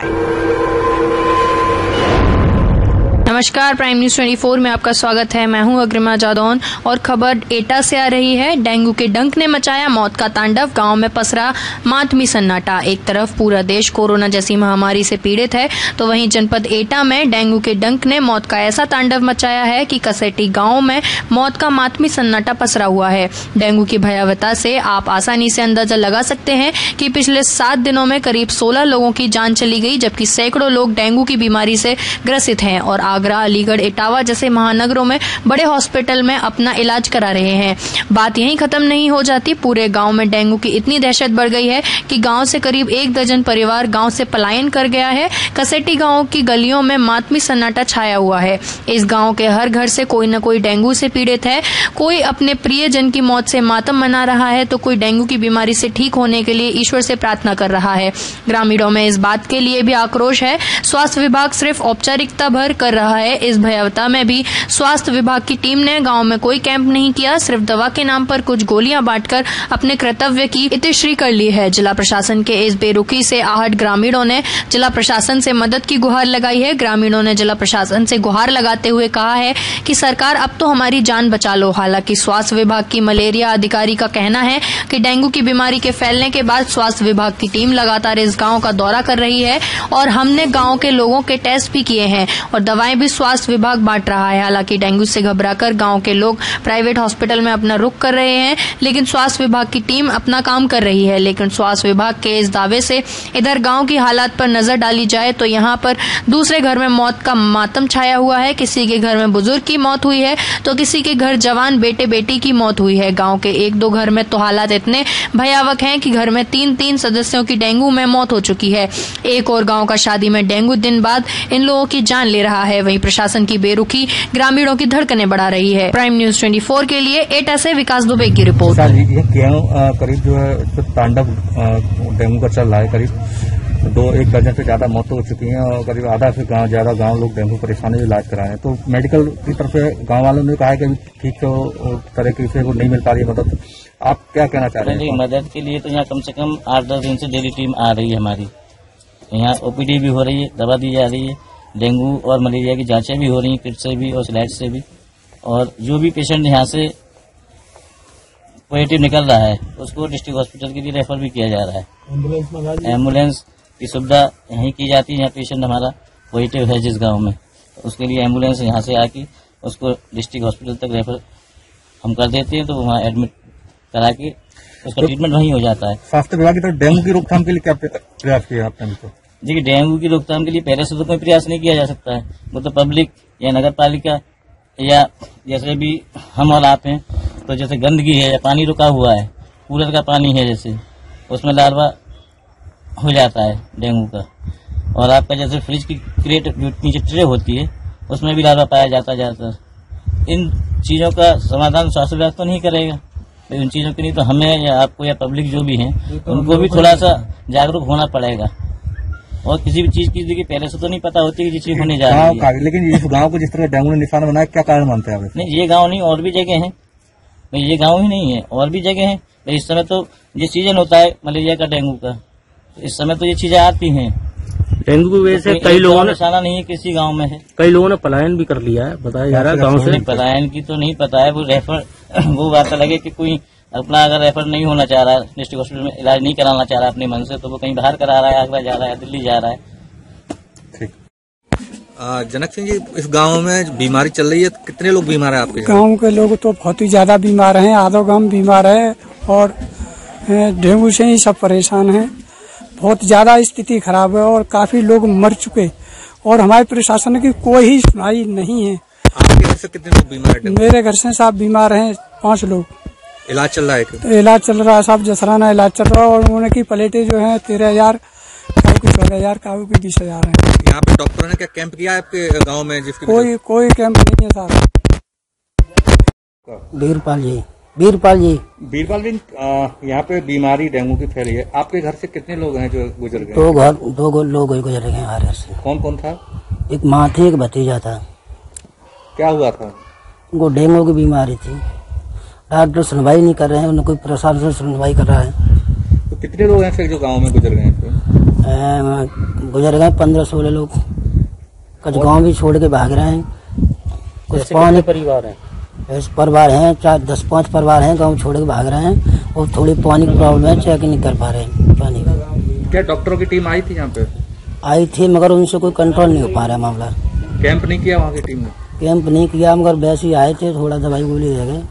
Bye. नमस्कार prime news 24 में आपका स्वागत है। मैं हूँ अग्रिमा जादौन और खबर एटा से आ रही है। डेंगू के डंक ने मचाया मौत का तांडव। गाँव में पसरा मातमी सन्नाटा। एक तरफ़ पूरा देश कोरोना जैसी महामारी से पीड़ित है तो वहीं जनपद एटा में डेंगू के डंक ने मौत का ऐसा तांडव मचाया है कि कसेटी गाँव में मौत का मातमी सन्नाटा पसरा हुआ है। डेंगू की भयावता से आप आसानी से अंदाज़ा लगा सकते हैं कि पिछले सात दिनों में करीब सोलह लोगों की जान चली गई, जबकि सैकड़ों लोग डेंगू की बीमारी से ग्रसित हैं और आगरा अलीगढ़, इटावा जैसे महानगरों में बड़े हॉस्पिटल में अपना इलाज करा रहे हैं। बात यहीं खत्म नहीं हो जाती। पूरे गाँव में डेंगू की इतनी दहशत बढ़ गई है कि गाँव से करीब एक दर्जन परिवार गाँव से पलायन कर गया है। कसेटी गाँव की गलियों में मातमी सन्नाटा छाया हुआ है। इस गाँव के हर घर से कोई न कोई डेंगू से पीड़ित है। कोई अपने प्रियजन की मौत से मातम मना रहा है तो कोई डेंगू की बीमारी से ठीक होने के लिए ईश्वर से प्रार्थना कर रहा है। ग्रामीणों में इस बात के लिए भी आक्रोश है। स्वास्थ्य विभाग सिर्फ़ औपचारिकता भर कर रहा है। इस भयावता में भी स्वास्थ्य विभाग की टीम ने गाँव में कोई कैंप नहीं किया। सिर्फ़ दवा के नाम पर कुछ गोलियाँ बांटकर अपने कर्तव्य की इतिश्री कर ली है। जिला प्रशासन के इस बेरुखी से आहट ग्रामीणों ने जिला प्रशासन से मदद की गुहार लगाई है। ग्रामीणों ने जिला प्रशासन से गुहार लगाते हुए कहा है कि सरकार, अब तो हमारी जान बचा लो। हालाँकि स्वास्थ्य विभाग की मलेरिया अधिकारी का कहना है कि डेंगू की बीमारी के फैलने के बाद स्वास्थ्य विभाग की टीम लगातार इस गाँव का दौरा कर रही है और हमने गाँव के लोगों के टेस्ट भी किए हैं और दवाएँ भी स्वास्थ्य विभाग बांट रहा है। हालाँकि डेंगू से घबराकर गाँव के लोग प्राइवेट हॉस्पिटल में अपना रुख कर रहे हैं, लेकिन स्वास्थ्य विभाग की टीम अपना काम कर रही है। लेकिन स्वास्थ्य विभाग के इस दावे से इधर गाँव की हालात पर नज़र डाली जाए तो यहाँ पर दूसरे घर में मौत का मातम छाया हुआ है। किसी के घर में बुज़ुर्ग की मौत हुई है तो किसी के घर जवान बेटे बेटी की मौत हुई है। गाँव के एक दो घर में तो हालात इतने भयावक हैं कि घर में तीन तीन सदस्यों की डेंगू में मौत हो चुकी है। एक और गाँव का शादी में डेंगू दिन बाद इन लोगों की जान ले रहा है। वहीं प्रशासन की बेरुखी ग्रामीणों की धड़कने बढ़ा रही है। प्राइम न्यूज़ 24 के लिए एटा से विकास दुबे की रिपोर्ट। ये गेहूँ करीब जो है इस पे तांडव डेंगू का चल रहा है करीब दो एक दर्जन से ज़्यादा मौतें हो चुकी हैं और करीब आधा से गाँव ज़्यादा गाँव लोग डेंगू परेशानी से इलाज कराए हैं। तो मेडिकल की तरफ़ से गाँव वालों ने कहा है कि ठीक तो तरीके से वो नहीं मिल पा रही है मदद। आप क्या कहना चाह रहे हैं मदद के लिए तो यहाँ कम से कम आठ दस दिन से डेली टीम आ रही है हमारी। यहाँ ओपीडी भी हो रही है दवा दी जा रही है। डेंगू और मलेरिया की जांचें भी हो रही हैं किट से भी और स्लैट से भी। और जो भी पेशेंट यहाँ से पॉजिटिव निकल रहा है उसको डिस्ट्रिक्ट हॉस्पिटल के लिए रेफर भी किया जा रहा है। एंबुलेंस की सुविधा यहीं की जाती है यहाँ पेशेंट हमारा पॉजिटिव है जिस गाँव में। तो उसके लिए एंबुलेंस यहाँ से आके उसको डिस्ट्रिक्ट हॉस्पिटल तक रेफर हम कर देते हैं तो वहाँ एडमिट करा के उसका ट्रीटमेंट वहीं हो जाता है। स्वास्थ्य विभाग की तरफ़ डेंगू की रोकथाम के लिए क्या प्रया- प्रयास किया आपने? देखिए डेंगू की रोकथाम के लिए पहले से तो कोई प्रयास नहीं किया जा सकता है। वो तो पब्लिक या नगर पालिका या जैसे भी हम और आप हैं तो जैसे गंदगी है या पानी रुका हुआ है कूलर का पानी है जैसे उसमें लार्वा हो जाता है डेंगू का। और आपका जैसे फ्रिज की क्रेट नीचे ट्रे होती है उसमें भी लार्वा पाया जाता जाता है। इन चीज़ों का समाधान स्वास्थ्य विभाग तो नहीं करेगा। तो इन चीज़ों के लिए तो हमें या आपको या पब्लिक जो भी हैं उनको भी थोड़ा सा जागरूक होना पड़ेगा। और किसी भी चीज़ की देखिए पहले से तो नहीं पता होती कि ये चीज़ होने जा गाँव रही है लेकिन इस गाँव को जिस तरह डेंगू ने निशाना बनाया क्या कारण मानते हैं नहीं ये गाँव नहीं और भी जगह है। ये गाँव ही नहीं है और भी जगह है। इस समय तो ये सीज़न होता है मलेरिया का डेंगू का। इस समय तो ये चीज़ें आती हैं। डेंगू की वजह से कई लोगों ने निशाना नहीं है किसी गाँव में है। कई लोगों ने पलायन भी कर लिया है बताया जा रहा है गाँव से। पलायन की तो नहीं पता है वो रेफर वो बात अलग है कि कोई अपना अगर रेफर नहीं होना चाह रहा है डिस्ट्रिक्ट हॉस्पिटल में इलाज नहीं कराना चाह रहा है अपने मन से तो वो कहीं बाहर करा रहा है आगरा जा रहा है दिल्ली जा रहा है। ठीक। जनक सिंह जी इस गाँव में बीमारी चल रही है तो कितने लोग बीमार हैं आपके गाँव के लोग तो बहुत ही ज़्यादा बीमार हैं आधो गाँव बीमार है और डेंगू से ही सब परेशान हैं। बहुत ज़्यादा स्थिति खराब है और काफ़ी लोग मर चुके और हमारे प्रशासन की कोई सुनाई नहीं है। आपके घर से कितने लोग बीमार हैं? मेरे घर से साहब बीमार हैं पाँच लोग। इलाज चल रहा है तो इलाज चल रहा है साहब जसराना इलाज चल रहा है और उन्होंने की प्लेटें जो है तेरह हज़ार चौदह हज़ार की बीस हज़ार है। यहाँ पे डॉक्टरों ने क्या कैंप किया है आपके गाँव में जिसकी कोई कोई कैंप नहीं है साहब। वीरपाल जी बीरपाल जी। बीरबल दिन यहाँ पे बीमारी डेंगू की फैली है। आपके घर से कितने लोग हैं जो गुजर गए? दो घर दो लोग गुजर गए हमारे घर से। कौन कौन था? एक माँ थी एक भतीजा था। क्या हुआ था? उनको डेंगू की बीमारी थी। डॉक्टर सुनवाई नहीं कर रहे हैं उन्हें कोई प्रशासन सुनवाई कर रहा है। तो कितने लोग हैं फिर जो गाँव में गुजर गए हैं गुजर गए पंद्रह सोलह लोग। कुछ गाँव भी छोड़ के भाग रहे हैं। कुछ पानी परिवार हैं? परिवार हैं चार दस पाँच परिवार हैं गाँव छोड़ के भाग रहे हैं। और थोड़ी पानी की प्रॉब्लम है चेक नहीं कर पा रहे हैं पानी। का क्या डॉक्टरों की टीम आई थी यहाँ पे? आई थी मगर उनसे कोई कंट्रोल नहीं हो पा रहा है मामला। कैंप नहीं किया वहाँ की टीम ने? कैंप नहीं किया मगर वैसे ही आए थे थोड़ा दवाई गोली दे गए।